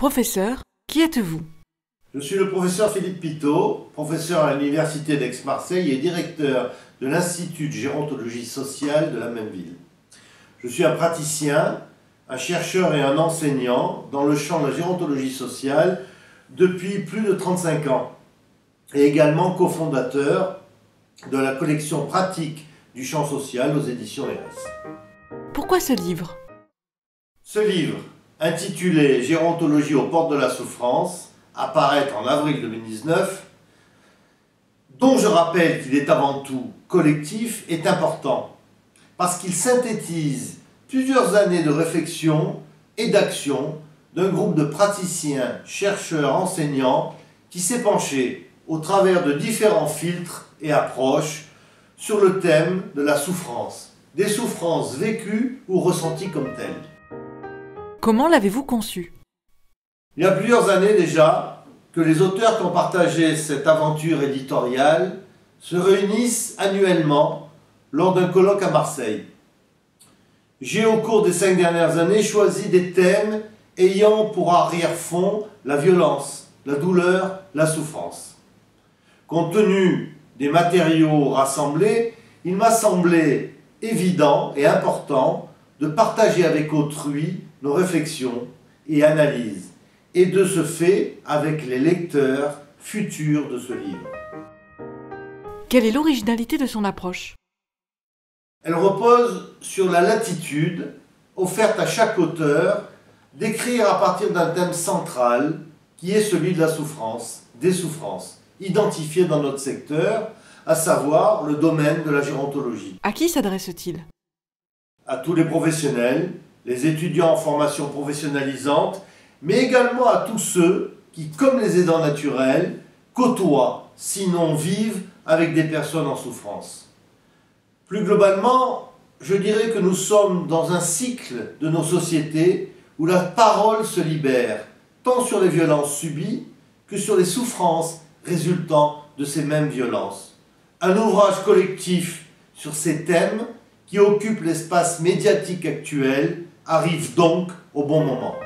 Professeur, qui êtes-vous? Je suis le professeur Philippe Pitot, professeur à l'Université d'Aix-Marseille et directeur de l'Institut de gérontologie sociale de la même ville. Je suis un praticien, un chercheur et un enseignant dans le champ de la gérontologie sociale depuis plus de 35 ans et également cofondateur de la collection pratique du champ social aux éditions RS. Pourquoi ce livre? Ce livre, intitulé Gérontologie aux portes de la souffrance, apparaître en avril 2019, dont je rappelle qu'il est avant tout collectif, est important parce qu'il synthétise plusieurs années de réflexion et d'action d'un groupe de praticiens, chercheurs, enseignants qui s'est penché au travers de différents filtres et approches sur le thème de la souffrance, des souffrances vécues ou ressenties comme telles. Comment l'avez-vous conçu? Il y a plusieurs années déjà que les auteurs qui ont partagé cette aventure éditoriale se réunissent annuellement lors d'un colloque à Marseille. J'ai au cours des cinq dernières années choisi des thèmes ayant pour arrière-fond la violence, la douleur, la souffrance. Compte tenu des matériaux rassemblés, il m'a semblé évident et important de partager avec autrui nos réflexions et analyses, et de ce fait avec les lecteurs futurs de ce livre. Quelle est l'originalité de son approche? Elle repose sur la latitude offerte à chaque auteur d'écrire à partir d'un thème central qui est celui de la souffrance, des souffrances, identifiées dans notre secteur, à savoir le domaine de la gérontologie. À qui s'adresse-t-il? À tous les professionnels, les étudiants en formation professionnalisante, mais également à tous ceux qui, comme les aidants naturels, côtoient, sinon vivent, avec des personnes en souffrance. Plus globalement, je dirais que nous sommes dans un cycle de nos sociétés où la parole se libère, tant sur les violences subies que sur les souffrances résultant de ces mêmes violences. Un ouvrage collectif sur ces thèmes qui occupent l'espace médiatique actuel arrive donc au bon moment.